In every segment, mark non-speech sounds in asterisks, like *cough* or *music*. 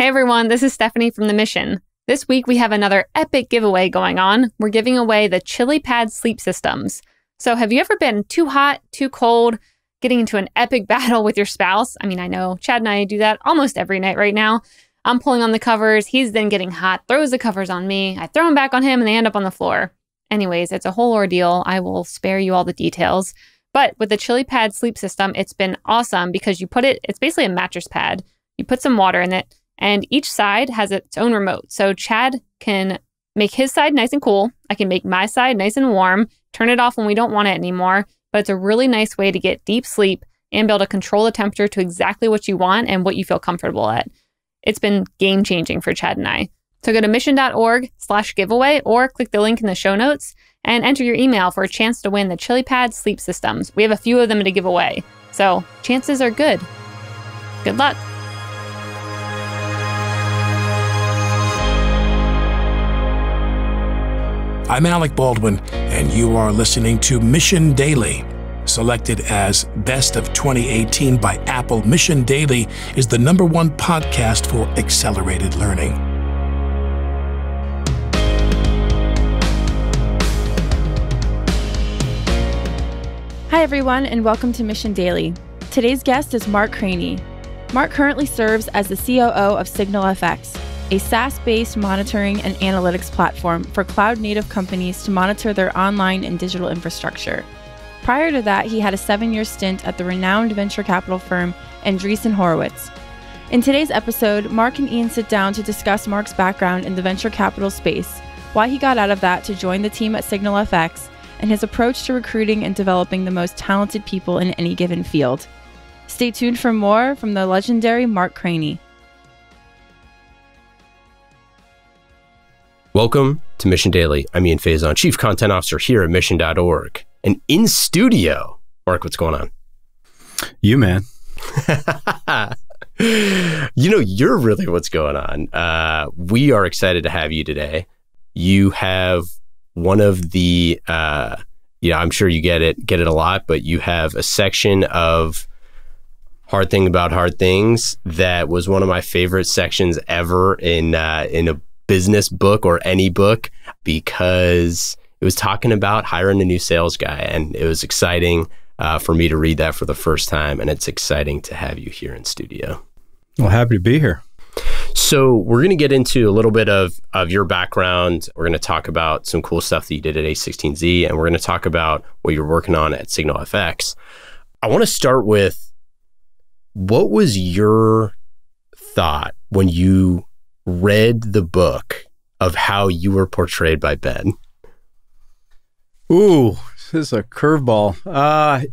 Hey everyone, this is Stephanie from The Mission. This week we have another epic giveaway going on. We're giving away the Chili Pad sleep systems. So, have you ever been too hot, too cold, getting into an epic *laughs* battle with your spouse? I mean, I know Chad and I do that almost every night right now. I'm pulling on the covers, he's then getting hot, throws the covers on me, I throw them back on him, and they end up on the floor. Anyways, it's a whole ordeal. I will spare you all the details. But with the Chili Pad sleep system, it's been awesome because you put it, it's basically a mattress pad. You put some water in it and each side has its own remote. So Chad can make his side nice and cool. I can make my side nice and warm, turn it off when we don't want it anymore. But it's a really nice way to get deep sleep and be able to control the temperature to exactly what you want and what you feel comfortable at. It's been game changing for Chad and I. So go to mission.org slash giveaway or click the link in the show notes and enter your email for a chance to win the ChiliPad sleep systems. We have a few of them to give away. So chances are good. Good luck. I'm Alec Baldwin, and you are listening to Mission Daily. Selected as Best of 2018 by Apple, Mission Daily is the number one podcast for accelerated learning. Hi, everyone, and welcome to Mission Daily. Today's guest is Mark Cranney. Mark currently serves as the COO of SignalFX, a SaaS based monitoring and analytics platform for cloud native companies to monitor their online and digital infrastructure. Prior to that, he had a seven year stint at the renowned venture capital firm Andreessen Horowitz. In today's episode, Mark and Ian sit down to discuss Mark's background in the venture capital space, why he got out of that to join the team at SignalFX, and his approach to recruiting and developing the most talented people in any given field. Stay tuned for more from the legendary Mark Cranney. Welcome to Mission Daily. I'm Ian Faison, Chief Content Officer here at Mission.org. And in studio, Mark, what's going on? You, man. *laughs* you know, you're really what's going on. Uh, we are excited to have you today. You have one of the, uh, you know, I'm sure you get it, get it a lot, but you have a section of hard thing about hard things that was one of my favorite sections ever in uh, in a business book or any book because it was talking about hiring a new sales guy. And it was exciting uh, for me to read that for the first time. And it's exciting to have you here in studio. Well, happy to be here. So we're going to get into a little bit of, of your background. We're going to talk about some cool stuff that you did at A16Z, and we're going to talk about what you're working on at Signal FX. I want to start with what was your thought when you read the book of how you were portrayed by Ben? Ooh, this is a curveball. Uh,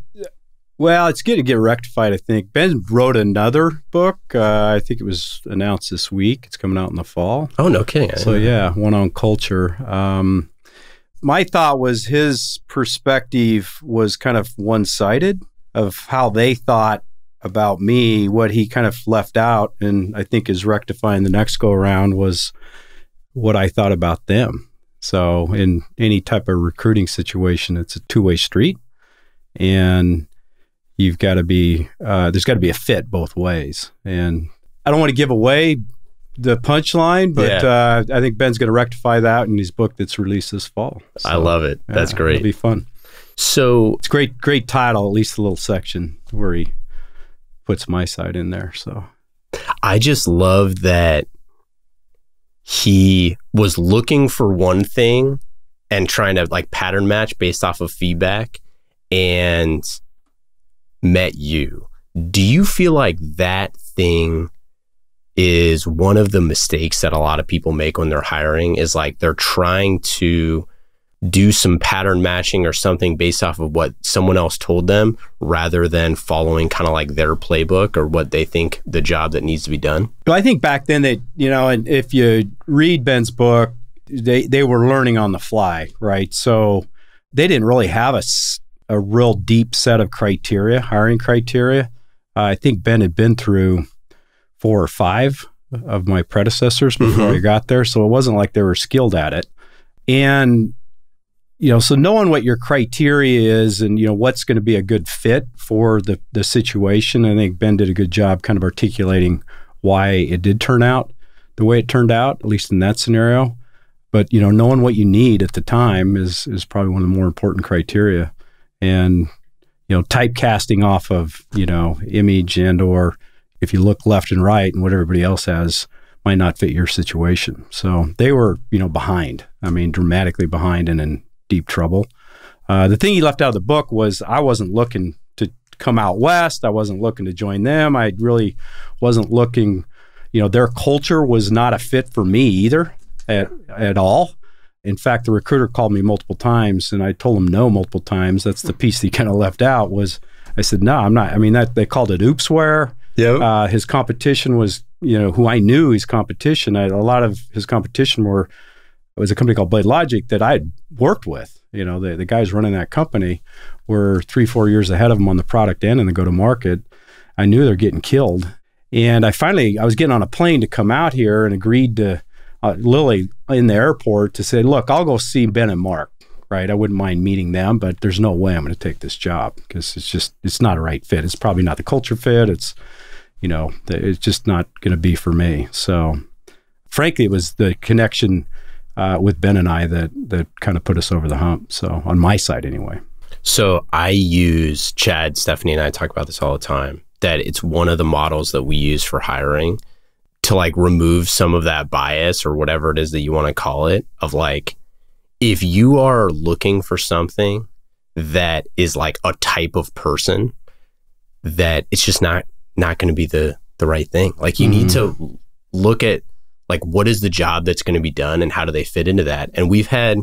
well, it's good to get rectified, I think. Ben wrote another book. Uh, I think it was announced this week. It's coming out in the fall. Oh, no kidding. So, yeah, one on culture. Um, my thought was his perspective was kind of one sided of how they thought about me, what he kind of left out, and I think is rectifying the next go around was what I thought about them. So, in any type of recruiting situation, it's a two way street, and you've got to be uh, there's got to be a fit both ways. And I don't want to give away the punchline, but yeah. uh, I think Ben's going to rectify that in his book that's released this fall. So, I love it. That's yeah, great. It'll be fun. So it's great, great title. At least a little section where he puts my side in there. So I just love that he was looking for one thing and trying to like pattern match based off of feedback and met you. Do you feel like that thing is one of the mistakes that a lot of people make when they're hiring is like they're trying to do some pattern matching or something based off of what someone else told them rather than following kind of like their playbook or what they think the job that needs to be done? Well, I think back then that, you know, and if you read Ben's book, they, they were learning on the fly, right? So they didn't really have a, a real deep set of criteria, hiring criteria. Uh, I think Ben had been through four or five of my predecessors before mm-hmm. I got there. So it wasn't like they were skilled at it. And you know, so knowing what your criteria is and, you know, what's going to be a good fit for the, the situation, I think Ben did a good job kind of articulating why it did turn out. the way it turned out, at least in that scenario. But you know, knowing what you need at the time is is probably one of the more important criteria. And you know, typecasting off of you know image and or if you look left and right and what everybody else has might not fit your situation. So they were you know behind. I mean, dramatically behind and in deep trouble. Uh, the thing he left out of the book was I wasn't looking to come out west. I wasn't looking to join them. I really wasn't looking. You know, their culture was not a fit for me either at, at all. In fact, the recruiter called me multiple times, and I told him no multiple times. That's the piece he kind of left out. Was I said no, I'm not. I mean, that they called it oopsware. Yeah. Uh, his competition was, you know, who I knew his competition. I, a lot of his competition were it was a company called Blade Logic that I had worked with. You know, the, the guys running that company were three, four years ahead of them on the product end and the go to market. I knew they're getting killed. And I finally, I was getting on a plane to come out here and agreed to uh, Lily in the airport to say, look, I'll go see Ben and Mark. Right, I wouldn't mind meeting them, but there's no way I'm going to take this job because it's just it's not a right fit. It's probably not the culture fit. It's you know it's just not going to be for me. So, frankly, it was the connection uh, with Ben and I that that kind of put us over the hump. So on my side, anyway. So I use Chad, Stephanie, and I talk about this all the time. That it's one of the models that we use for hiring to like remove some of that bias or whatever it is that you want to call it of like if you are looking for something that is like a type of person that it's just not not going to be the the right thing like you mm-hmm. need to look at like what is the job that's going to be done and how do they fit into that and we've had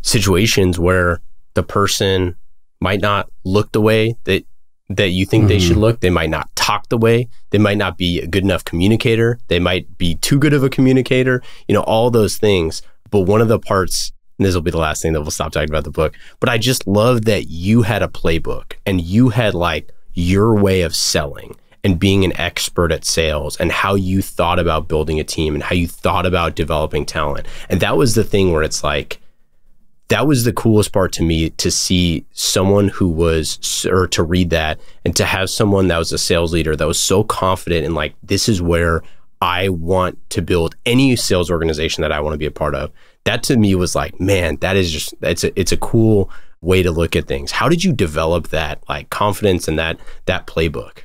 situations where the person might not look the way that that you think mm-hmm. they should mm-hmm. look. They might not talk the way. They might not be a good enough communicator. They might be too good of a communicator. You know, all those things. But one of the parts, and this will be the last thing that we'll stop talking about the book, but I just love that you had a playbook and you had like your way of selling and being an expert at sales and how you thought about building a team and how you thought about developing talent. And that was the thing where it's like, that was the coolest part to me to see someone who was or to read that and to have someone that was a sales leader that was so confident in like this is where I want to build any sales organization that I want to be a part of. That to me was like, man, that is just it's a it's a cool way to look at things. How did you develop that like confidence and that that playbook?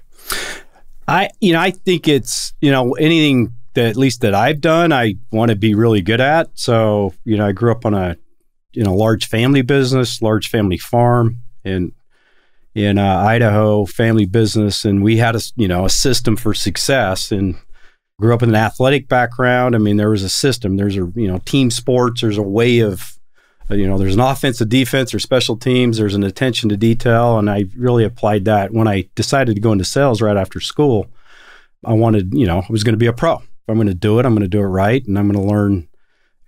I you know, I think it's, you know, anything that at least that I've done, I want to be really good at. So, you know, I grew up on a in a large family business, large family farm in in uh, Idaho, family business, and we had a you know a system for success. And grew up in an athletic background. I mean, there was a system. There's a you know team sports. There's a way of Uh, you know there's an offense, offensive, defense, or special teams. There's an attention to detail, and I really applied that when I decided to go into sales right after school. I wanted you know I was going to be a pro. If I'm going to do it, I'm going to do it right, and I'm going to learn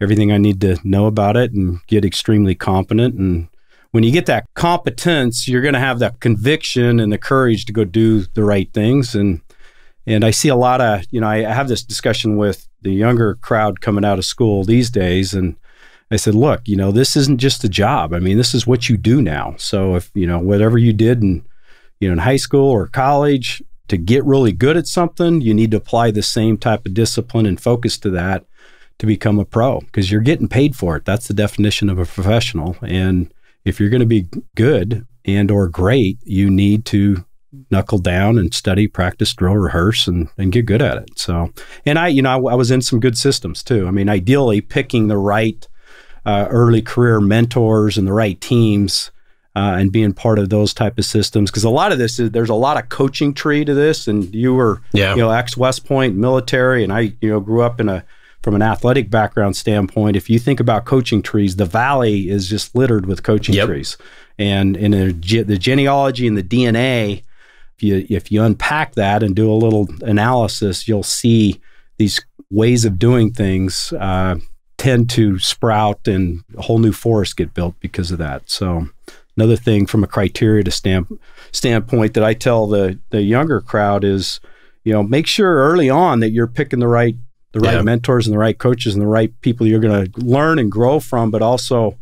everything I need to know about it and get extremely competent. And when you get that competence, you're going to have that conviction and the courage to go do the right things. And and I see a lot of, you know, I have this discussion with the younger crowd coming out of school these days, and I said, look, you know, this isn't just a job. I mean, this is what you do now. So if you know whatever you did in, you know, in high school or college to get really good at something, you need to apply the same type of discipline and focus to that to become a pro because you're getting paid for it. That's the definition of a professional. And if you're going to be good and or great, you need to knuckle down and study, practice, drill, rehearse, and, and get good at it. So, and I, you know, I, I was in some good systems too. I mean, ideally picking the right uh, early career mentors and the right teams uh, and being part of those type of systems because a lot of this is there's a lot of coaching tree to this and you were yeah. you know ex west point military and i you know grew up in a from an athletic background standpoint, if you think about coaching trees, the valley is just littered with coaching yep. trees. And in a, the genealogy and the DNA, if you if you unpack that and do a little analysis, you'll see these ways of doing things uh, tend to sprout, and a whole new forest get built because of that. So another thing from a criteria to stamp standpoint that I tell the the younger crowd is, you know, make sure early on that you're picking the right the right yeah. mentors and the right coaches and the right people you're going to learn and grow from, but also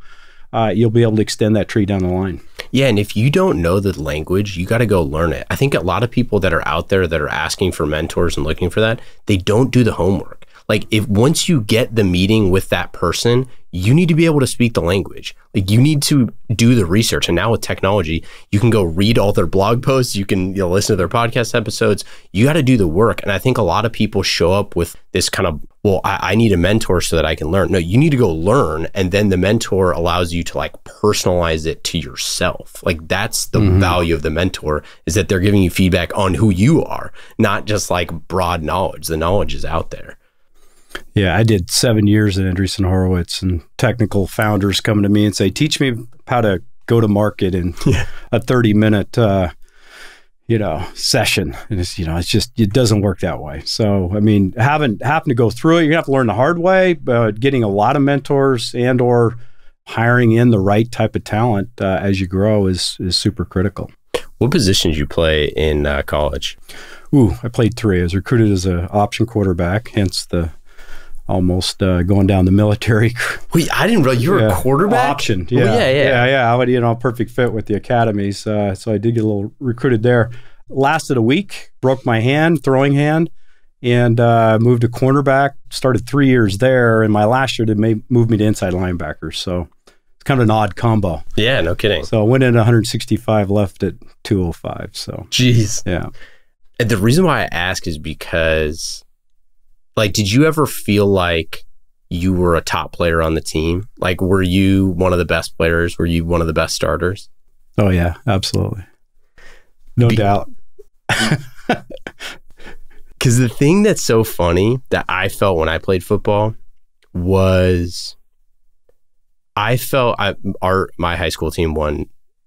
uh, you'll be able to extend that tree down the line. Yeah, and if you don't know the language, you got to go learn it. I think a lot of people that are out there that are asking for mentors and looking for that, they don't do the homework. Like if once you get the meeting with that person, you need to be able to speak the language. Like you need to do the research. And now with technology, you can go read all their blog posts, you can you know, listen to their podcast episodes. You got to do the work. And I think a lot of people show up with this kind of, well, I, I need a mentor so that I can learn. No, you need to go learn. And then the mentor allows you to like personalize it to yourself. Like that's the Mhm. value of the mentor is that they're giving you feedback on who you are, not just like broad knowledge. The knowledge is out there. Yeah, I did seven years at Andreessen Horowitz, and technical founders come to me and say, "Teach me how to go to market in *laughs* Yeah. a thirty-minute, uh, you know, session." And it's you know, it's just it doesn't work that way. So, I mean, having having to go through it, you're gonna have to learn the hard way. But getting a lot of mentors and or hiring in the right type of talent uh, as you grow is is super critical. What positions you play in uh, college? Ooh, I played three. I was recruited as an option quarterback, hence the almost uh, going down the military *laughs* Wait, I didn't realize you were Yeah. a quarterback. option. Oh, Yeah, yeah, yeah. yeah, yeah. I would, you know, perfect fit with the academies. Uh, so I did get a little recruited there. Lasted a week, broke my hand, throwing hand, and uh, moved to cornerback. Started three years there, and my last year they may moved me to inside linebacker. So it's kind of an odd combo. Yeah, no kidding. So I went in at 165, left at 205. So Jeez. yeah. And the reason why I ask is because, like, did you ever feel like you were a top player on the team? Like, were you one of the best players? Were you one of the best starters? Oh yeah, absolutely. No Be- doubt. *laughs* Because the thing that's so funny that I felt when I played football was I felt I, our my high school team won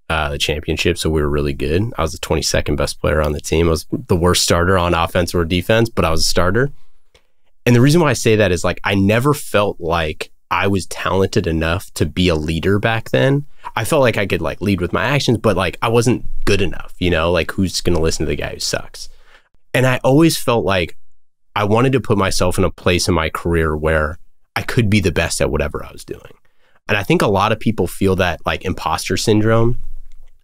uh, the championship, so we were really good. I was the 22nd best player on the team. I was the worst starter on offense or defense, but I was a starter. And the reason why I say that is like I never felt like I was talented enough to be a leader back then. I felt like I could like lead with my actions, but like I wasn't good enough, you know, like who's going to listen to the guy who sucks? And I always felt like I wanted to put myself in a place in my career where I could be the best at whatever I was doing. And I think a lot of people feel that like imposter syndrome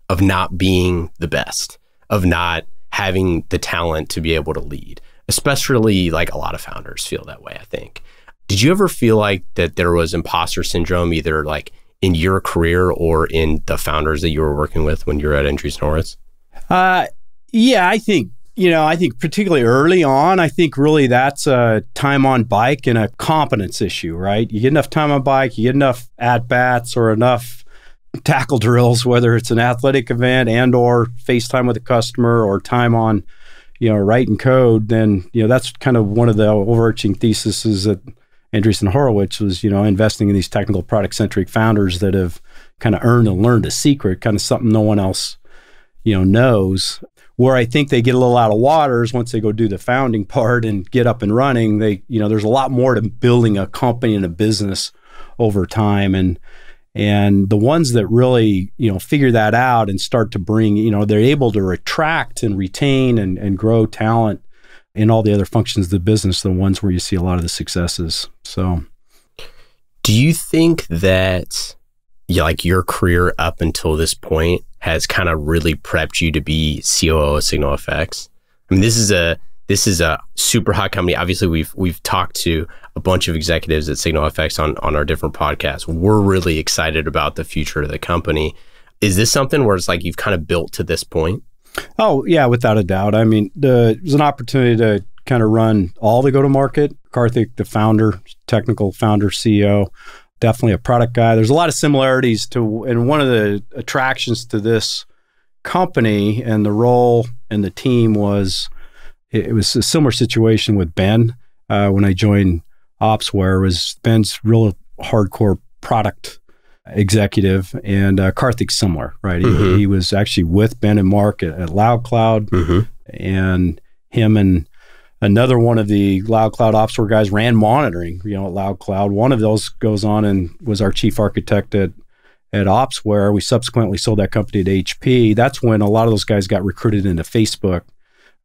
of not being the best, of not having the talent to be able to lead. Especially like a lot of founders feel that way, I think. Did you ever feel like that there was imposter syndrome either like in your career or in the founders that you were working with when you were at Andreessen Horowitz? Uh, yeah, I think you know, I think particularly early on, I think really that's a time on bike and a competence issue, right? You get enough time on bike, you get enough at bats or enough tackle drills, whether it's an athletic event and or FaceTime with a customer or time on, you know, writing code, then you know that's kind of one of the overarching theses at Andreessen Horowitz was, you know, investing in these technical product centric founders that have kind of earned and learned a secret, kind of something no one else, you know, knows. Where I think they get a little out of waters once they go do the founding *laughs* part and get up and running, they, you know, there's a lot more to building a company and a business over time. And and the ones that really, you know, figure that out and start to bring, you know, they're able to attract and retain and, and grow talent in all the other functions of the business, the ones where you see a lot of the successes. So Do you think that like your career up until this point has kind of really prepped you to be COO of Signal FX? I mean, this is a this is a super hot company. Obviously, we've we've talked to a bunch of executives at Signal FX on on our different podcasts. We're really excited about the future of the company. Is this something where it's like you've kind of built to this point? Oh yeah, without a doubt. I mean, the, it was an opportunity to kind of run all the go to market. Karthik, the founder, technical founder, CEO, definitely a product guy. There's a lot of similarities to, and one of the attractions to this company and the role and the team was it, was a similar situation with Ben uh, when I joined Opsware. Was Ben's real hardcore product executive, and uh, Karthik's similar, right? He, Mhm. he was actually with Ben and Mark at, at Loud Cloud, Mm-hmm. and him and another one of the Loud Cloud Opsware guys ran monitoring, you know, at Loud Cloud. One of those goes on and was our chief architect at at Opsware. We subsequently sold that company to HP. That's when a lot of those guys got recruited into Facebook.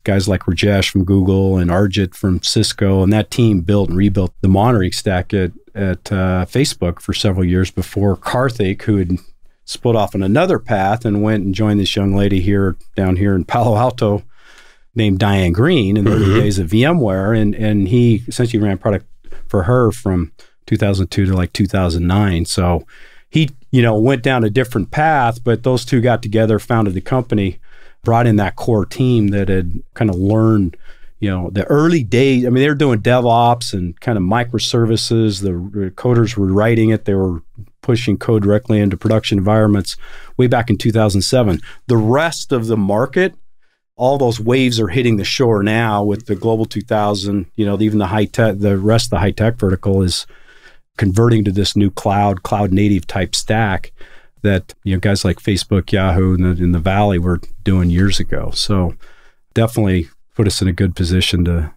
Guys like Rajesh from Google and Arjit from Cisco, and that team built and rebuilt the monitoring stack at at uh, Facebook for several years before Karthik, who had split off on another path and went and joined this young lady here down here in Palo Alto named Diane Greene in the early Mhm. days of VMware, and and he essentially ran product for her from 2002 to like 2009. So he, you know, went down a different path, but those two got together, founded the company, brought in that core team that had kind of learned, you know, the early days. I mean, they were doing DevOps and kind of microservices. The coders were writing it. They were pushing code directly into production environments way back in 2007. The rest of the market all those waves are hitting the shore now with the global 2000 you know even the high tech the rest of the high tech vertical is converting to this new cloud cloud native type stack that you know guys like facebook yahoo in the, in the valley were doing years ago so definitely put us in a good position to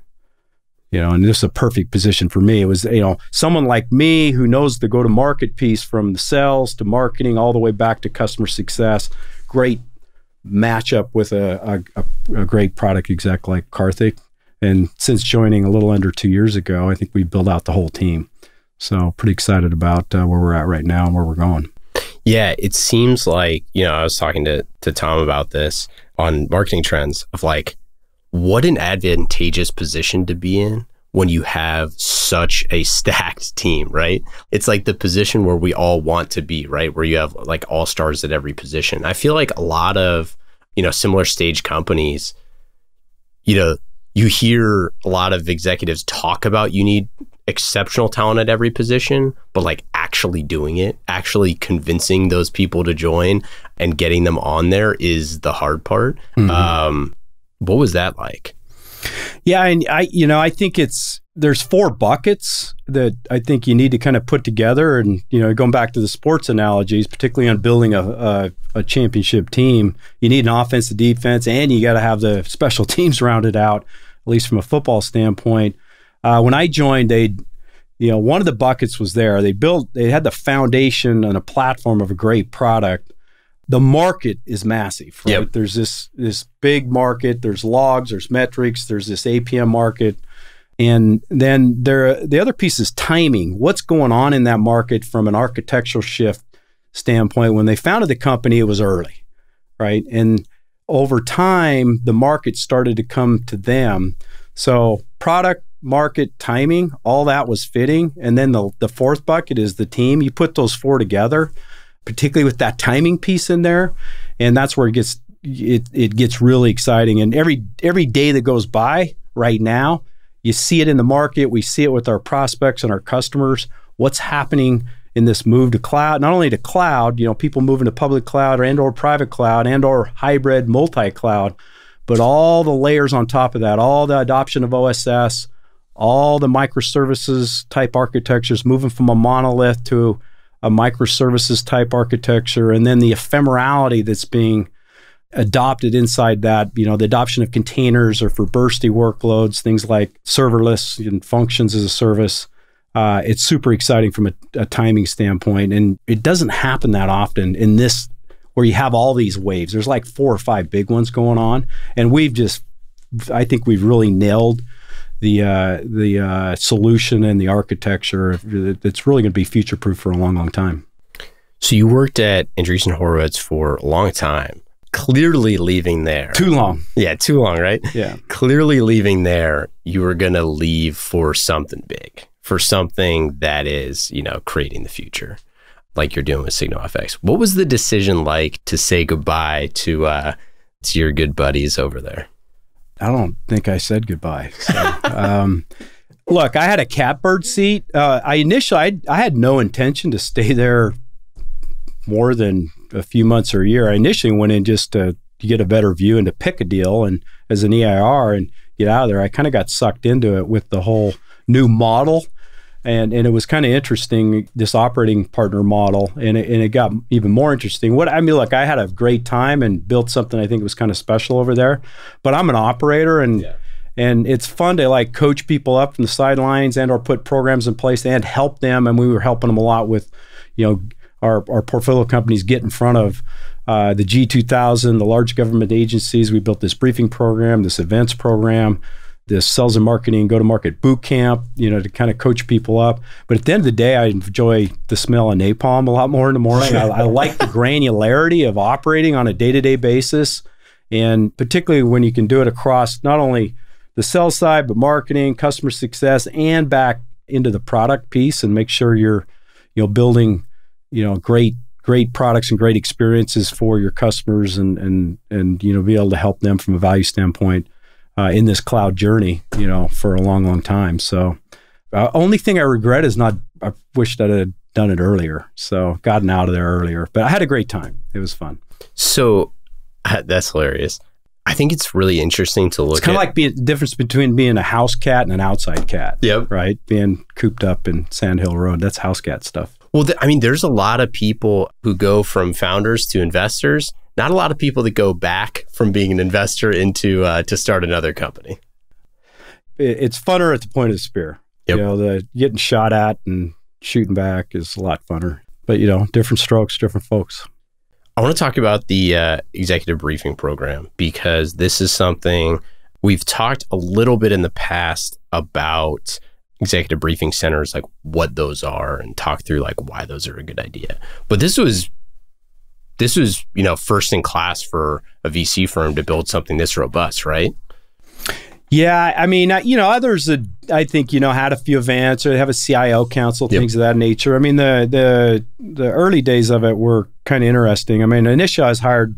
you know and this is a perfect position for me it was you know someone like me who knows the go to market piece from the sales to marketing all the way back to customer success great match up with a, a, a great product exec like Karthik. And since joining a little under two years ago, I think we built out the whole team. So pretty excited about uh, where we're at right now and where we're going. Yeah, it seems like, you know, I was talking to, to Tom about this on marketing trends of like, what an advantageous position to be in when you have such a *laughs* stacked team, right? It's like the position where we all want to be, right? Where you have like all stars at every position. I feel like a lot of, you know, similar stage companies, you know, you hear a lot of executives talk about you need exceptional talent at every position, but like actually doing it, actually convincing those people to join and getting them on there is the hard part. Mm-hmm. Um, what was that like? Yeah, and I, you know, I think it's there's four buckets that I think you need to kind of put together, and you know, going back to the sports analogies, particularly on building a, a, a championship team, you need an offense, a defense, and you got to have the special *laughs* teams rounded out, at least from a football standpoint. Uh, when I joined, they, you know, one of the buckets was there. They built, they had the foundation and a platform of a great product the market is massive, right? Yep. There's this this big market. There's logs. There's metrics. There's this APM market, and then there the other piece is timing. What's going on in that market from an architectural shift standpoint? When they founded the company, it was early, right? And over time, the market started to come to them. So product, market, timing, all that was fitting. And then the the fourth bucket is the team. You put those four together particularly with that timing piece in there. And that's where it gets it, it gets really exciting. And every every day that goes by right now, you see it in the market. We see it with our prospects and our customers. What's happening in this move to cloud? Not only to cloud, you know, people moving to public cloud or and or private cloud and or hybrid multi-cloud, but all the layers on top of that, all the adoption of OSS, all the microservices type architectures moving from a monolith to a microservices type architecture, and then the ephemerality that's being adopted inside that, you know, the adoption of containers or for bursty workloads, things like serverless and functions as a service. Uh, it's super exciting from a, a timing standpoint, and it doesn't happen that often in this where you have all these waves. There's like four or five big ones going on, and we've just, I think we've really nailed the uh, the uh, solution and the architecture that's really going to be future proof for a long, long time. So you worked at Andreessen Horowitz for a long time. Clearly leaving there. Too long. Yeah, too long, right? Yeah. Clearly leaving there, you were going to leave for something big, for something that is, you know, creating the future, like you're doing with SignalFX. What was the decision like to say goodbye to uh, to your good buddies over there? I don't think I said goodbye. So, um, *laughs* look, I had a catbird seat. Uh, I initially I, I, had no intention to stay there more than a few months or a year. I initially went in just to, to get a better view and to pick a deal and as an EIR and get out of there. I kind of got sucked into it with the whole new model and and it was kind of interesting this operating partner model and it, and it got even more interesting what i mean look i had a great time and built something i think was kind of special over there but i'm an operator and yeah. and it's fun to like coach people up from the sidelines and or put programs in place and help them and we were helping them a lot with you know our, our portfolio companies get in front of uh, the G2000, the large government agencies. We built this briefing program, this events program this sales and marketing go to market boot camp, you know, to kind of coach people up. But at the end of the day, I enjoy the smell of napalm a lot more in the morning. I, I like the granularity of operating on a day to day basis. And particularly when you can do it across not only the sales side, but marketing, customer success, and back into the product piece and make sure you're, you know, building, you know, great great products and great experiences for your customers and and and you know be able to help them from a value standpoint uh, in this cloud journey you know for a long long time. So uh, only thing i regret is not i wished I had done it earlier. So gotten out of there earlier. But i had a great time. It was fun. So that's hilarious. I think it's really interesting to look it's kind of like being the difference between being a house cat and an outside cat. Yep. right? Being cooped up in sand hill road. That's house cat stuff. Well, th- I mean, there's a lot of people who go from founders to investors. Not a lot of people that go back from being an investor into uh, to start another company. it's funner at the point of the spear. Yep. You know, the getting shot at and shooting back is a lot funner. But you know, different strokes, different folks. I want to talk about the uh, executive briefing program because this is something we've talked a little bit in the past about executive briefing centers, like what those are, and talk through like why those are a good idea. But this was this was you know first in class for a VC firm to build something this robust, right? Yeah, I mean, you know, others that I think you know had a few events or they have a CIO council, Yep. things of that nature. I mean, the the the early days of it were kind of interesting. I mean, initially I was hired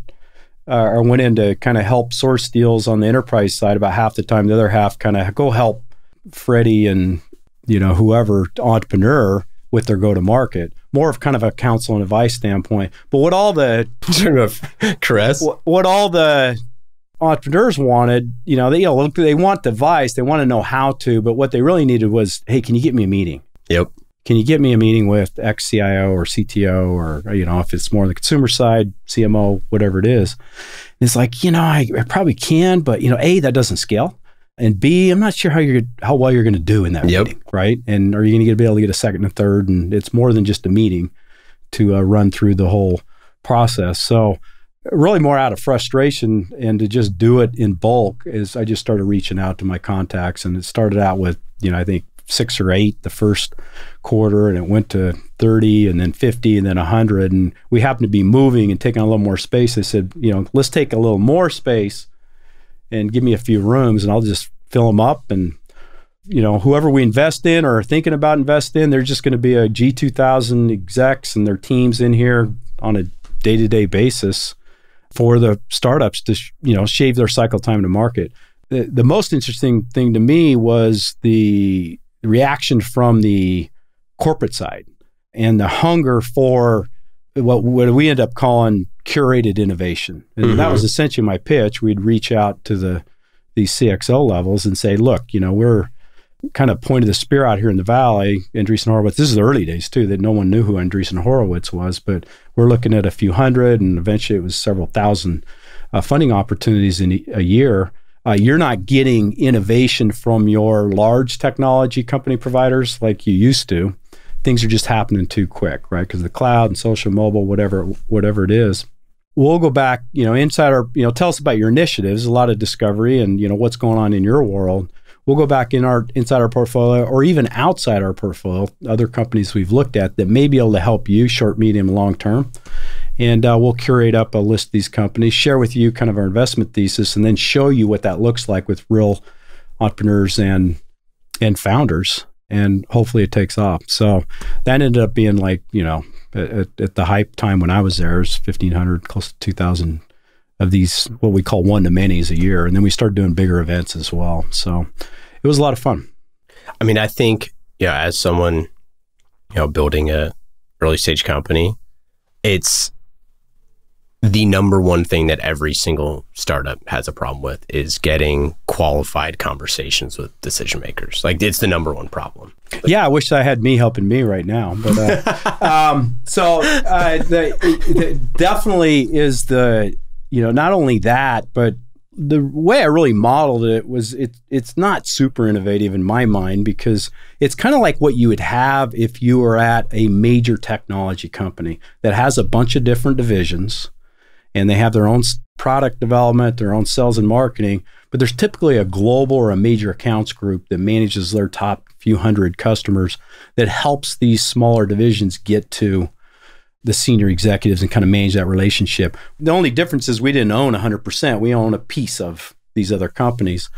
uh, or went in to kind of help source deals on the enterprise side about half the time. The other half kind of go help Freddie and you know whoever entrepreneur with their go to market. More of kind of a counsel and advice standpoint. But what all the *laughs* Caress. what, what all the entrepreneurs wanted, you know, they you know, look, they want advice, they want to know how to, but what they really needed was, hey, can you get me a meeting? Yep. Can you get me a meeting with ex CIO or CTO or you know, if it's more on the consumer side, CMO, whatever it is? And it's like, you know, I, I probably can, but you know, a that doesn't scale. And B, I'm not sure how you're how well you're going to do in that Yep. meeting, right? And are you going to be able to get a second and a third? And it's more than just a meeting to uh, run through the whole process. So, really, more out of frustration and to just do it in bulk is I just started reaching out to my contacts, and it started out with you know I think six or eight the first quarter, and it went to thirty, and then fifty, and then hundred, and we happened to be moving and taking a little more space. They said, you know, let's take a little more space and give me a few rooms, and I'll just fill them up and you know, whoever we invest in or are thinking about investing in, they're just going to be a G2000 execs and their teams in here on a day to day basis for the startups to, sh- you know, shave their cycle time to market. The, the most interesting thing to me was the reaction from the corporate side and the hunger for what, what we end up calling curated innovation. And that Mhm. was essentially my pitch. We'd reach out to the these CXO levels and say, look, you know, we're kind of pointed the spear out here in the valley. Andreessen Horowitz. This is the early days too, that no one knew who Andreessen Horowitz was, but we're looking at a few hundred, and eventually it was several thousand uh, funding opportunities in a- a year. Uh, you're not getting innovation from your large technology company providers like you used to. Things are just happening too quick, right? Because the cloud and social, mobile, whatever, whatever it is we'll go back, you know, inside our, you know, tell us about your initiatives, a lot of discovery and, you know, what's going on in your world. We'll go back in our inside our portfolio or even outside our portfolio, other companies we've looked at that may be able to help you short, medium, long term. And uh, we'll curate up a list of these companies, share with you kind of our investment thesis, and then show you what that looks like with real entrepreneurs and and founders. And hopefully it takes off. So that ended up being like, you know, at, at the hype time when I was there, it was 1,500, close to 2,000 of these, what we call one to manys a year. And then we started doing bigger events as well. So it was a lot of fun. I mean, I think, yeah, as someone, you know, building a early stage company, it's the number one thing that every single startup has a problem with is getting qualified conversations with decision makers. Like it's the number one problem. Yeah, I wish I had me helping me right now. But uh, *laughs* um, so uh, the, the definitely is the you know not only that, but the way I really modeled it was it it's not super innovative in my mind because it's kind of like what you would have if you were at a major technology company that has a bunch of different divisions and they have their own product development, their own sales and marketing, but there's typically a global or a major accounts group that manages their top few hundred customers that helps these smaller divisions get to the senior executives and kind of manage that relationship. The only difference is we didn't own 100%. We own a piece of these other companies.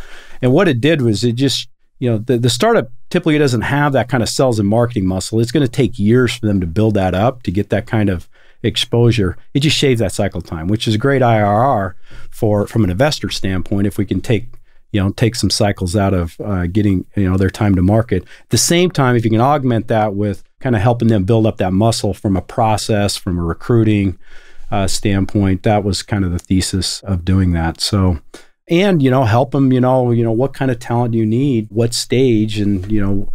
And what it did was it just, you know, the, the startup typically doesn't have that kind of sales and marketing muscle. It's going to take years for them to build that up to get that kind of exposure. It just shaves that cycle time, which is a great IRR for from an investor standpoint. If we can take you know take some cycles out of uh, getting you know their time to market. At the same time, if you can augment that with kind of helping them build up that muscle from a process, from a recruiting uh, standpoint, that was kind of the thesis of doing that. So and you know help them you know you know what kind of talent do you need what stage and you know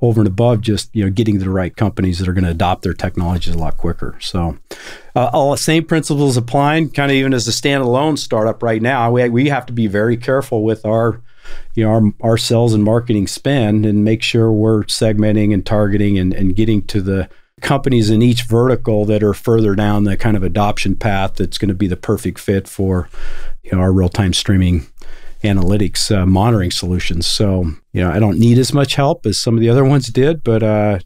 over and above just you know getting the right companies that are going to adopt their technologies a lot quicker. So uh, all the same principles applying kind of even as a standalone startup right now we, we have to be very careful with our you know our, our sales and marketing spend and make sure we're segmenting and targeting and, and getting to the companies in each vertical that are further down the kind of adoption path that's going to be the perfect fit for you know our real-time streaming analytics uh, monitoring solutions. So, you know, I don't need as much help as some of the other ones did, but uh,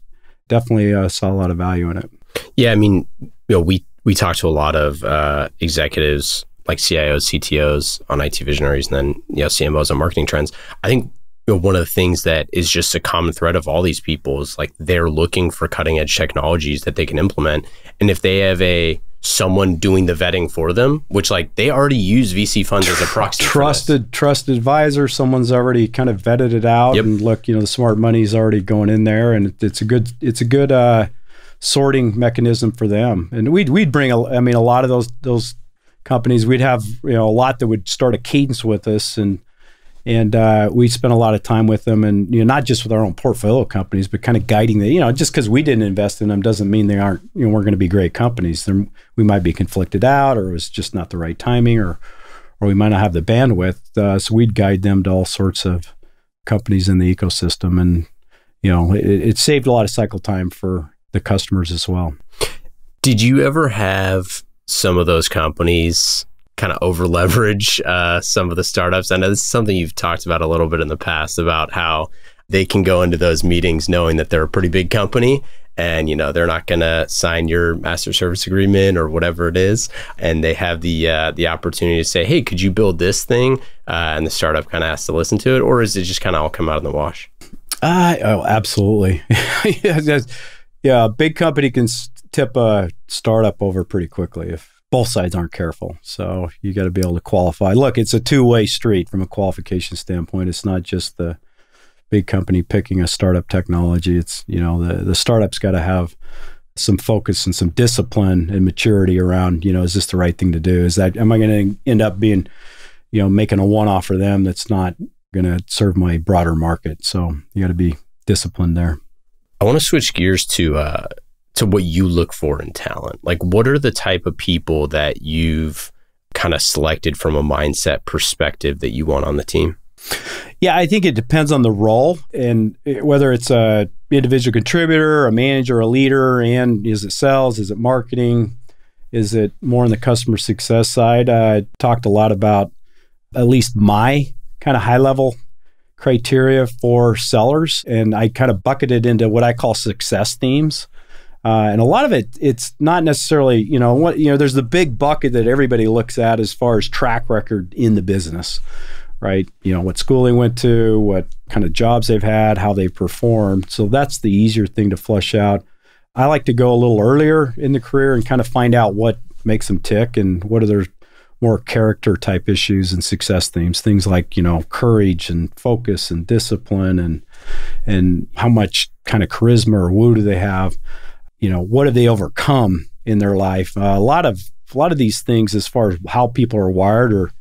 definitely uh, saw a lot of value in it. Yeah, I mean, you know, we we talked to a lot of uh, executives like CIOs, CTOs on IT visionaries, and then you know CMOs on marketing trends. I think you know, one of the things that is just a common thread of all these people is like they're looking for cutting edge technologies that they can implement, and if they have a someone doing the vetting for them, which like they already use VC funds as a proxy. Trusted, trusted advisor. Someone's already kind of vetted it out yep. and look, you know, the smart money's already going in there, and it's a good, it's a good uh, sorting mechanism for them. And we'd we'd bring, a, I mean, a lot of those those companies, we'd have you know a lot that would start a cadence with us and and uh, we spent a lot of time with them, and you know, not just with our own portfolio companies, but kind of guiding them. You know, just because we didn't invest in them doesn't mean they aren't. You know, we're going to be great companies. They're, we might be conflicted out, or it was just not the right timing, or or we might not have the bandwidth. Uh, so we'd guide them to all sorts of companies in the ecosystem, and you know, it, it saved a lot of cycle time for the customers as well. Did you ever have some of those companies kind of over leverage uh, some of the startups. I know this is something you've talked about a little bit in the past about how they can go into those meetings knowing that they're a pretty big company and you know they're not going to sign your master service agreement or whatever it is. And they have the uh, the opportunity to say hey could you build this thing? Uh, and the startup kind of has to listen to it or is it just kind of all come out in the wash? Uh, oh absolutely. *laughs* Yeah, a big company can tip a startup over pretty quickly if both sides aren't careful. So you got to be able to qualify. Look, it's a two way street from a qualification standpoint. It's not just the big company picking a startup technology. It's, you know, the, the startup's got to have some focus and some discipline and maturity around, you know, is this the right thing to do? Is that, am I going to end up being, you know, making a one off for them that's not going to serve my broader market? So you got to be disciplined there. I want to switch gears to uh, to what you look for in talent. Like, what are the type of people that you've kind of selected from a mindset perspective that you want on the team? Yeah, I think it depends on the role and eh, whether it's a individual contributor, a manager, a leader, and is it sales, is it marketing, is it more on the customer success side? I talked a lot about at least my kind of high level criteria for sellers, and I kind of bucketed into what I call success themes. Uh, and a lot of it, it's not necessarily, you know, what you know. There's the big bucket that everybody looks at as far as track record in the business, right? You know, what school they went to, what kind of jobs they've had, how they've performed. So that's the easier thing to flush out. I like to go a little earlier in the career and kind of find out what makes them tick and what are their more character type issues and success themes. Things like you know courage and focus and discipline and and how much kind of charisma or woo do they have you know, what have they overcome in their life? Uh, a lot of a lot of these things, as far as how people are wired, are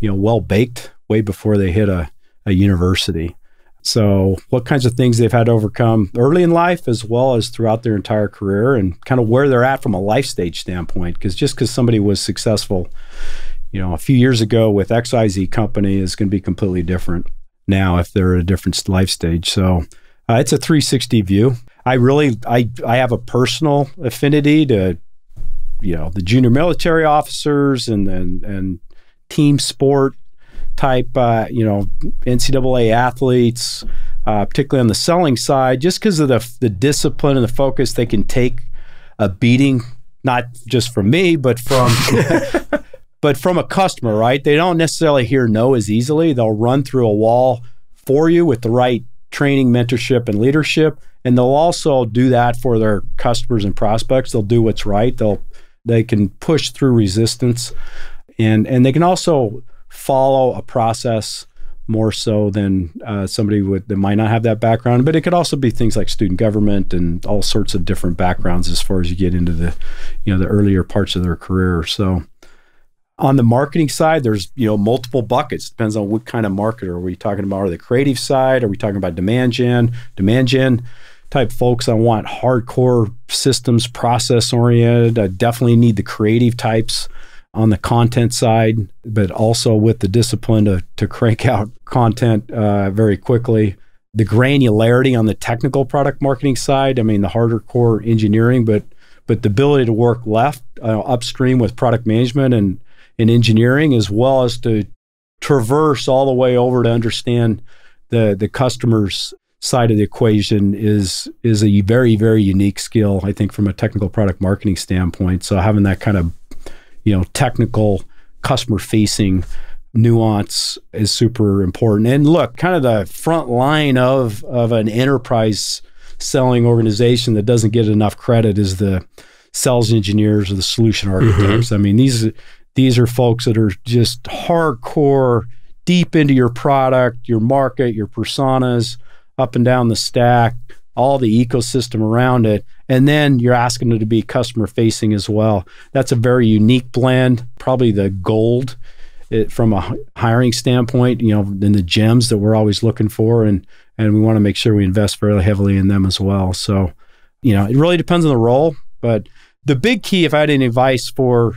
you know well baked way before they hit a, a university. So, what kinds of things they've had to overcome early in life as well as throughout their entire career, and kind of where they're at from a life stage standpoint. Because just because somebody was successful, you know, a few years ago with XYZ company is going to be completely different now if they're at a different life stage. So, uh, it's a 360 view. I really I I have a personal affinity to you know the junior military officers and and and team sport type uh, you know NCAA athletes, uh, particularly on the selling side, just because of the the discipline and the focus they can take a beating, not just from me, but from. *laughs* but from a customer, right? They don't necessarily hear no as easily. They'll run through a wall for you with the right training, mentorship, and leadership. And they'll also do that for their customers and prospects. They'll do what's right. They'll they can push through resistance, and and they can also follow a process more so than uh, somebody would that might not have that background. But it could also be things like student government and all sorts of different backgrounds as far as you get into the you know the earlier parts of their career. So on the marketing side, there's you know multiple buckets. Depends on what kind of marketer are we talking about. Are the creative side? Are we talking about demand gen? Demand gen type folks. I want hardcore systems, process oriented. I definitely need the creative types on the content side, but also with the discipline to to crank *laughs* out content uh, very quickly. The granularity on the technical product marketing side. I mean, the harder core engineering, but but the ability to work left uh, upstream with product management and in engineering, as well as to traverse all the way over to understand the the customer's side of the equation is is a very very unique skill I think from a technical product marketing standpoint. So having that kind of you know technical customer facing nuance is super important. And look kind of the front line of of an enterprise selling organization that doesn't get enough credit is the sales engineers or the solution architects. Mm-hmm. I mean these these are folks that are just hardcore, deep into your product, your market, your personas, up and down the stack, all the ecosystem around it. And then you're asking them to be customer facing as well. That's a very unique blend, probably the gold it, from a hiring standpoint, you know, in the gems that we're always looking for. And, and we want to make sure we invest fairly heavily in them as well. So, you know, it really depends on the role. But the big key, if I had any advice for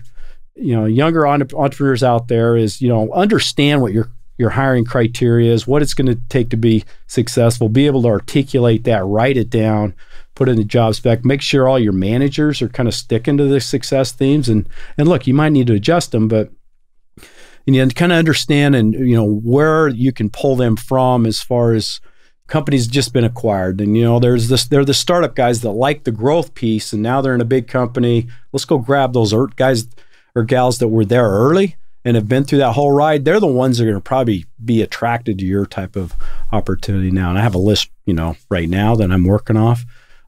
you know younger entrepreneurs out there is you know understand what your your hiring criteria is, what it's going to take to be successful. Be able to articulate that, write it down, put in the job spec. Make sure all your managers are kind of sticking to the success themes. And and look, you might need to adjust them, but you know, kind of understand and you know where you can pull them from as far as companies just been acquired and you know there's this they're the startup guys that like the growth piece and now they're in a big company let's go grab those guys or gals that were there early and have been through that whole ride, they're the ones that are going to probably be attracted to your type of opportunity now. And I have a list, you know, right now that I'm working off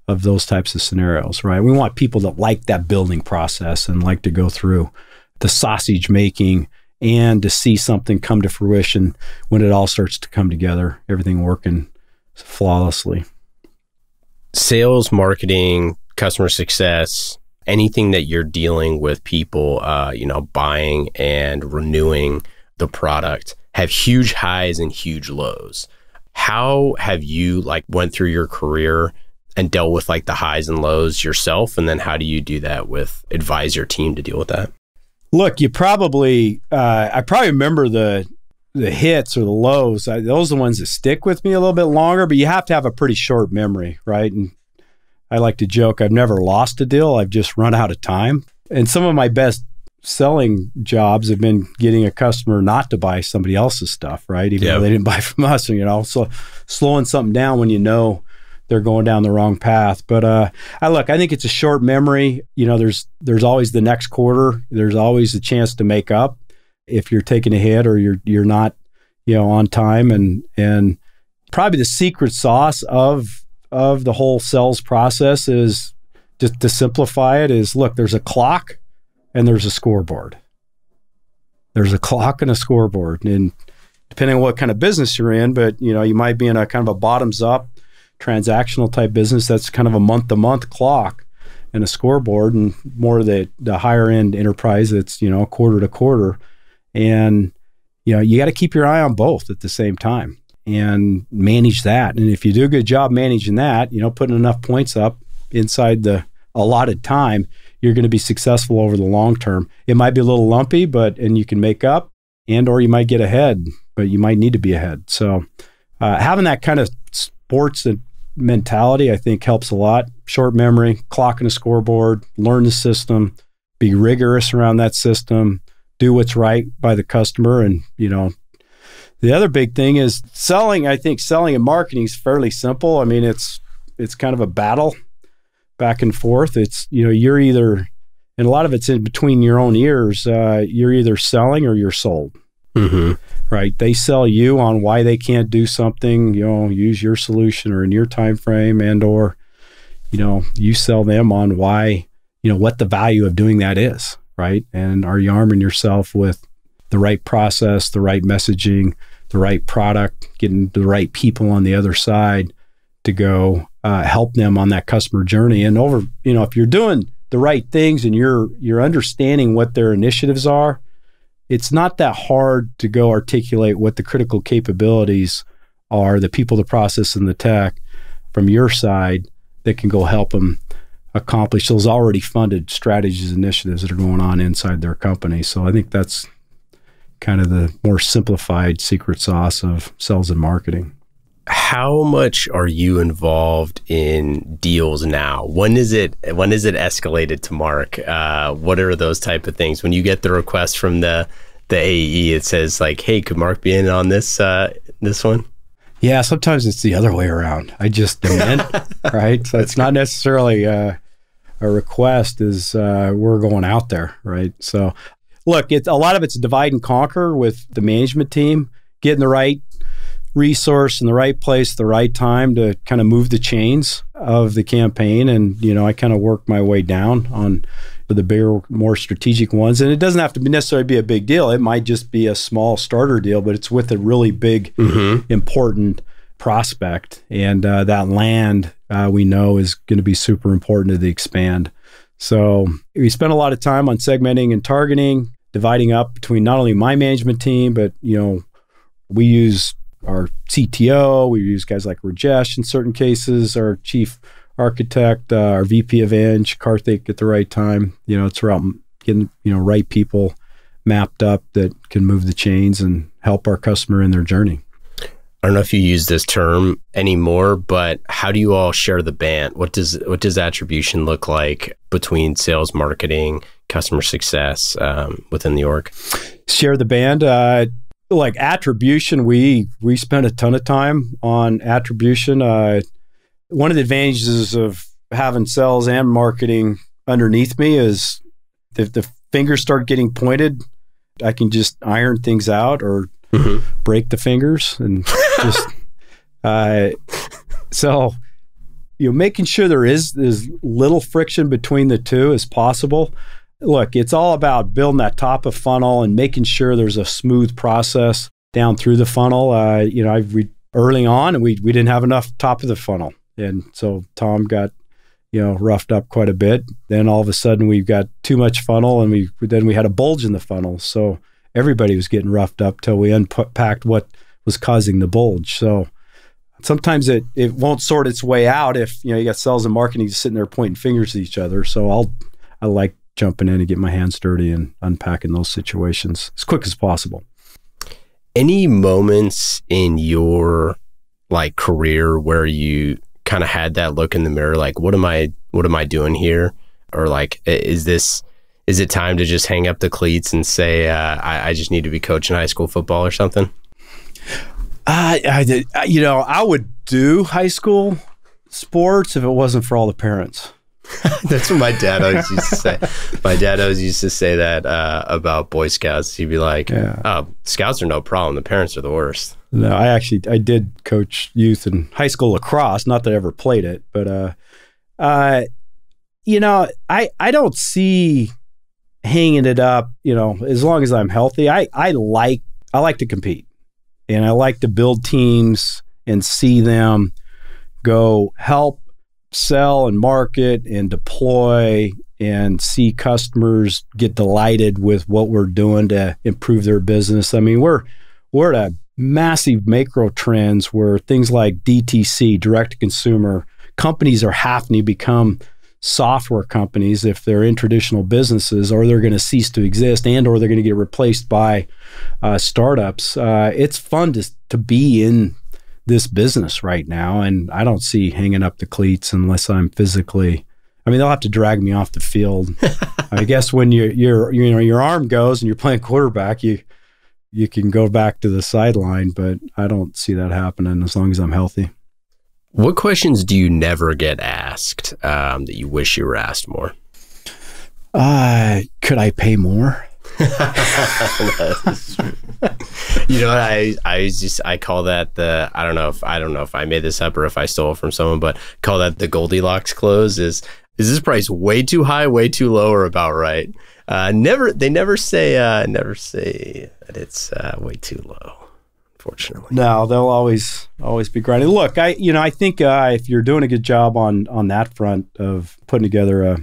of those types of scenarios, right? We want people that like that building process and like to go through the sausage making and to see something come to fruition when it all starts to come together, everything working flawlessly. Sales, marketing, customer success, anything that you're dealing with people, uh, you know, buying and renewing the product have huge highs and huge lows. How have you like went through your career and dealt with like the highs and lows yourself? And then how do you do that with advise your team to deal with that? Look, you probably, uh, I probably remember the the hits or the lows. I, those are the ones that stick with me a little bit longer. But you have to have a pretty short memory, right? And I like to joke, I've never lost a deal. I've just run out of time. And some of my best selling jobs have been getting a customer not to buy somebody else's stuff, right? Even yep. though they didn't *laughs* buy from us, you know. So slowing something down when you know they're going down the wrong path. But uh, I look, I think it's a short memory. You know, there's there's always the next quarter. There's always a chance to make up if you're taking a hit or you're you're not, you know, on time. And and probably the secret sauce of of the whole sales process is just to simplify it is look, there's a clock and there's a scoreboard. There's a clock and a scoreboard. And depending on what kind of business you're in, but you know, you might be in a kind of a bottoms up transactional type business that's kind of a month to month clock and a scoreboard and more the the higher end enterprise that's, you know, quarter to quarter. And you know, you got to keep your eye on both at the same time and manage that. And if you do a good job managing that, you know, putting enough points up inside the allotted time, you're going to be successful over the long term. It might be a little lumpy, but and you can make up, and or you might get ahead, but you might need to be ahead. So uh, having that kind of sports and mentality, I think, helps a lot. Short memory, clock and a scoreboard, learn the system, be rigorous around that system, do what's right by the customer, and you know the other big thing is selling. I think selling and marketing is fairly simple. I mean, it's it's kind of a battle back and forth. It's you know you're either and a lot of it's in between your own ears. Uh, you're either selling or you're sold. Mm-hmm. right? They sell you on why they can't do something, you know, use your solution or in your time frame and or you know, you sell them on why, you know, what the value of doing that is, right? And are you arming yourself with the right process, the right messaging, the right product, getting the right people on the other side to go uh, help them on that customer journey and over, you know, if you're doing the right things and you're you're understanding what their initiatives are, it's not that hard to go articulate what the critical capabilities are, the people, the process, and the tech from your side that can go help them accomplish those already funded strategies initiatives that are going on inside their company. So I think that's kind of the more simplified secret sauce of sales and marketing. How much are you involved in deals now? When is it when is it escalated to Mark? Uh, what are those type of things? When you get the request from the the AE, it says like, "Hey, could Mark be in on this uh, this one?" Yeah, sometimes it's the other way around. I just demand, *laughs* right? So it's not necessarily uh, a request. Is uh, we're going out there, right? So look, it's a lot of it's divide and conquer with the management team, getting the right resource in the right place, the right time to kind of move the chains of the campaign. And you know, I kind of work my way down on the bigger, more strategic ones. And it doesn't have to be necessarily be a big deal. It might just be a small starter deal, but it's with a really big, Mm-hmm. important prospect. And uh, that land uh, we know is going to be super important to the expand. So we spend a lot of time on segmenting and targeting, dividing up between not only my management team, but you know, we use our CTO, we use guys like Rajesh in certain cases, our chief architect, uh, our VP of Eng, Karthik at the right time. You know, it's about getting you know right people mapped up that can move the chains and help our customer in their journey. I don't know if you use this term anymore, but how do you all share the band? What does what does attribution look like between sales, marketing, customer success um, within the org? Share the band. Uh, like attribution, we we spend a ton of time on attribution. Uh, one of the advantages of having sales and marketing underneath me is if the fingers start getting pointed, I can just iron things out or Mhm. break the fingers and *laughs* just uh, so you know making sure there is as little friction between the two as possible look it's all about building that top of funnel and making sure there's a smooth process down through the funnel uh, you know I we early on we we didn't have enough top of the funnel and so Tom got you know roughed up quite a bit then all of a sudden we've got too much funnel and we then we had a bulge in the funnel so everybody was getting roughed up till we unpacked what was causing the bulge. So sometimes it it won't sort its way out if you know you got sales and marketing sitting there pointing fingers at each other. So I'll I like jumping in and getting my hands dirty and unpacking those situations as quick as possible. Any moments in your like career where you kind of had that look in the mirror, like what am I what am I doing here, or like is this is it time to just hang up the cleats and say uh, I, I just need to be coaching high school football or something? I, I did, I- you know, I would do high school sports if it wasn't for all the parents. *laughs* That's what my dad always used to say. My dad always used to say that uh, about Boy Scouts. He'd be like, Yeah. "Oh, Scouts are no problem. The parents are the worst." No, I actually I did coach youth and high school lacrosse. Not that I ever played it, but uh, uh, you know, I I don't see hanging it up. You know, as long as I'm healthy, I I like I like to compete, and I like to build teams and see them go help sell and market and deploy and see customers get delighted with what we're doing to improve their business. I mean, we're we're at a massive macro trends where things like DTC, direct to consumer, companies are having to become software companies if they're in traditional businesses or they're going to cease to exist and or they're going to get replaced by uh, startups. Uh, it's fun to, to be in this business right now. And I don't see hanging up the cleats unless I'm physically, I mean, they'll have to drag me off the field. *laughs* I guess when your your you know your arm goes and you're playing quarterback, you you can go back to the sideline, but I don't see that happening as long as I'm healthy. What questions do you never get asked um, that you wish you were asked more? Uh, could I pay more? *laughs* you know what I I just I call that the I don't know if I don't know if I made this up or if I stole it from someone, but call that the Goldilocks close is is this price way too high, way too low, or about right? Uh, never they never say uh, never say that it's uh, way too low. Unfortunately, No, they'll always always be grinding. Look, I you know I think uh, if you're doing a good job on on that front of putting together a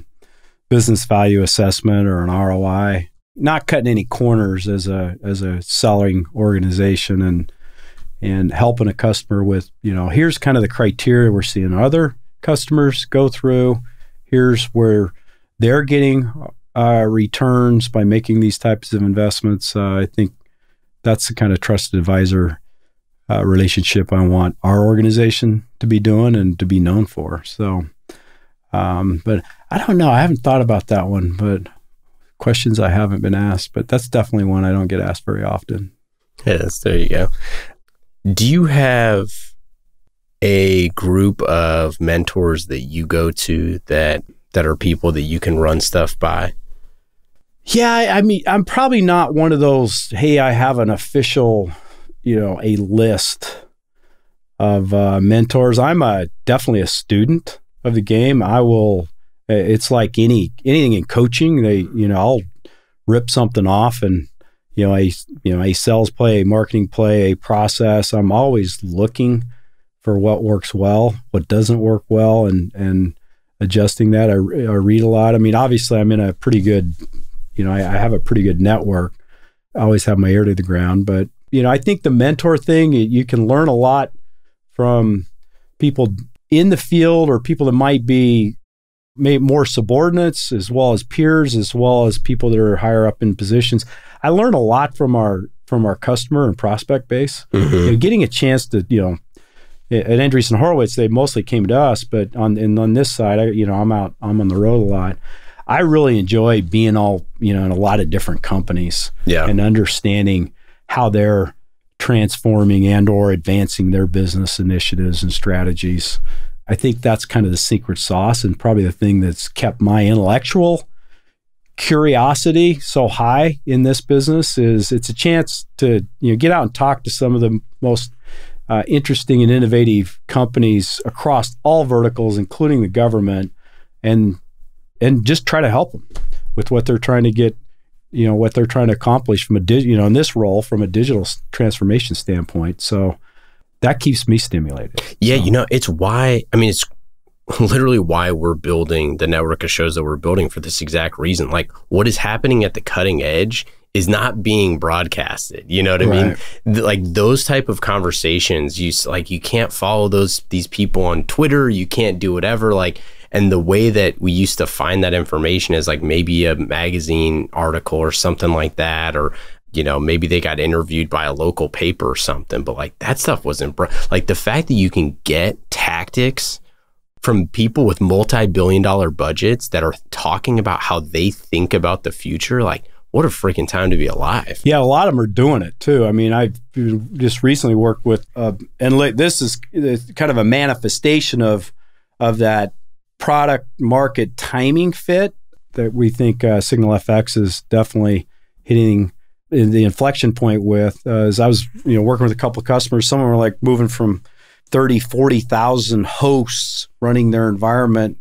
business value assessment or an ROI, not cutting any corners as a as a selling organization and and helping a customer with you know here's kind of the criteria we're seeing other customers go through. Here's where they're getting uh, returns by making these types of investments. Uh, I think that's the kind of trusted advisor uh, relationship I want our organization to be doing and to be known for. So, um, but I don't know. I haven't thought about that one, but questions I haven't been asked, but that's definitely one I don't get asked very often. Yes, there you go. Do you have a group of mentors that you go to that that are people that you can run stuff by? Yeah, I, I mean, I'm probably not one of those. Hey, I have an official, you know, a list of uh, mentors. I'm a definitely a student of the game. I will. Uh, it's like any anything in coaching. They, you know, I'll rip something off and you know a you know a sales play, a marketing play, a process. I'm always looking for what works well, what doesn't work well, and and adjusting that. I, I read a lot. I mean, obviously, I'm in a pretty good you know, I, I, have a pretty good network. I always have my ear to the ground, but you know, I think the mentor thing, you can learn a lot from people in the field or people that might be more subordinates as well as peers, as well as people that are higher up in positions. I learn a lot from our from our customer and prospect base. Mm-hmm. You know, getting a chance to, you know, at Andreessen Horowitz, they mostly came to us, but on and on this side, I, you know, I'm out, I'm on the road a lot. I really enjoy being all, you know, in a lot of different companies yeah. and understanding how they're transforming and or advancing their business initiatives and strategies. I think that's kind of the secret sauce and probably the thing that's kept my intellectual curiosity so high in this business is it's a chance to you know get out and talk to some of the most uh, interesting and innovative companies across all verticals, including the government, and and just try to help them with what they're trying to get, you know, what they're trying to accomplish from a, you know, in this role from a digital transformation standpoint. So that keeps me stimulated. Yeah, so. you know, it's why, I mean, it's *laughs* literally why we're building the network of shows that we're building for this exact reason. Like what is happening at the cutting edge is not being broadcasted. You know what I right. mean? like those type of conversations, you like you can't follow those these people on Twitter. You can't do whatever. Like and the way that we used to find that information is like maybe a magazine article or something like that, or you know, maybe they got interviewed by a local paper or something. But like that stuff wasn't like the fact that you can get tactics from people with multi-billion dollar budgets that are talking about how they think about the future like what a freaking time to be alive yeah a lot of them are doing it too i mean i just recently worked with uh, and this is kind of a manifestation of of that product market timing fit that we think uh, SignalFx is definitely hitting the inflection point with. Uh, as I was, you know, working with a couple of customers, some of them were like moving from 30, 40,000 hosts running their environment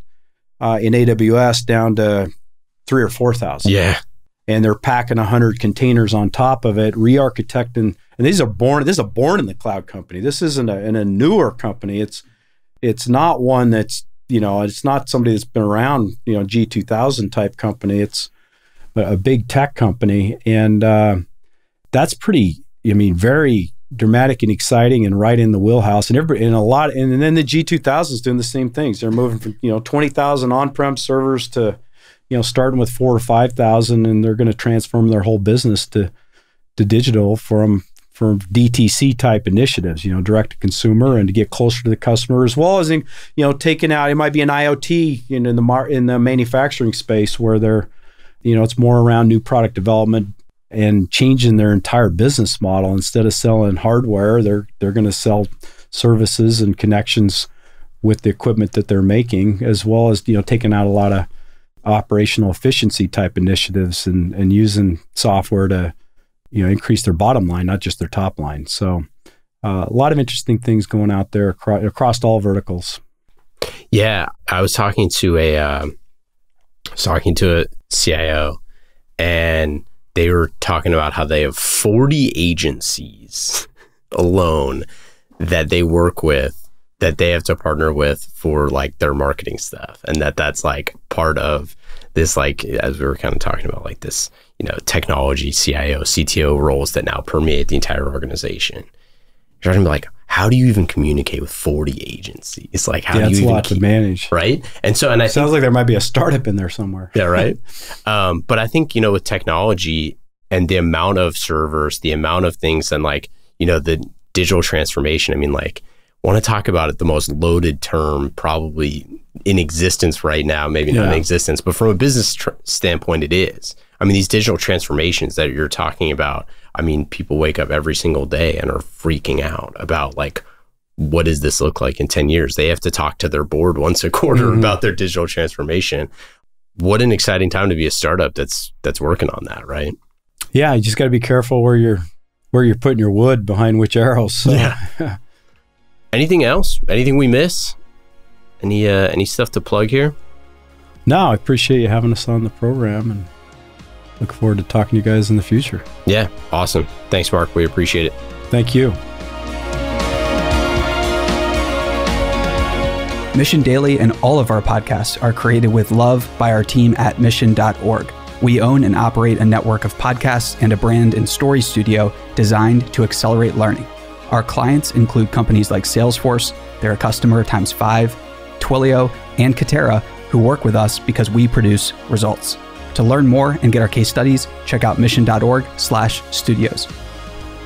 uh, in AWS down to three or 4,000. Yeah. And they're packing 100 containers on top of it, re architecting. And these are born, this is a born in the cloud company. This isn't a, in a newer company. It's, it's not one that's you know, it's not somebody that's been around, you know, G2000 type company. It's a, big tech company. And uh, that's pretty, I mean, very dramatic and exciting and right in the wheelhouse. And everybody, and a lot, and, and then the G2000 is doing the same things. They're moving from, you know, 20,000 on prem servers to, you know, starting with four or 5,000, and they're going to transform their whole business to, to digital from from DTC type initiatives, you know, direct to consumer and to get closer to the customer, as well as in, you know, taking out. It might be an IoT in, in the mar- in the manufacturing space where they're, you know, it's more around new product development and changing their entire business model. Instead of selling hardware, they're they're going to sell services and connections with the equipment that they're making, as well as you know, taking out a lot of operational efficiency type initiatives and, and using software to you know increase their bottom line, not just their top line. So uh, a lot of interesting things going out there across, across all verticals. Yeah, I was talking to a uh, talking to a CIO, and they were talking about how they have forty agencies alone that they work with that they have to partner with for like their marketing stuff and that that's like part of this like as we were kind of talking about like this you know technology cio cto roles that now permeate the entire organization. You're talking like how do you even communicate with 40 agencies it's like how yeah, do you even keep, to manage. Right? And so and i sounds think, like there might be a startup in there somewhere. Yeah right? *laughs* Um, but i think you know with technology and the amount of servers the amount of things and like you know the digital transformation i mean like want to talk about it the most loaded term probably in existence right now maybe not in existence but from a business tr- standpoint it is i mean these digital transformations that you're talking about i mean people wake up every single day and are freaking out about like what does this look like in 10 years? They have to talk to their board once a quarter Mhm. about their digital transformation. What an exciting time to be a startup that's that's working on that right? Yeah you just got to be careful where you're where you're putting your wood behind which arrows so. Yeah. *laughs* anything else? Anything we miss? Any uh any stuff to plug here? No i appreciate you having us on the program and look forward to talking to you guys in the future yeah awesome thanks mark we appreciate it thank you Mission Daily and all of our podcasts are created with love by our team at mission.org. We own and operate a network of podcasts and a brand and story studio designed to accelerate learning. Our clients include companies like Salesforce, they're a customer times five, Twilio, and Katera, who work with us because we produce results. To learn more and get our case studies, check out mission.org/studios.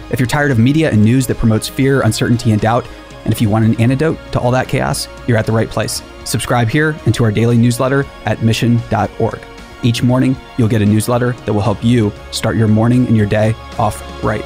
If you're tired of media and news that promotes fear, uncertainty, and doubt, and if you want an antidote to all that chaos, you're at the right place. Subscribe here and to our daily newsletter at mission.org. Each morning, you'll get a newsletter that will help you start your morning and your day off right.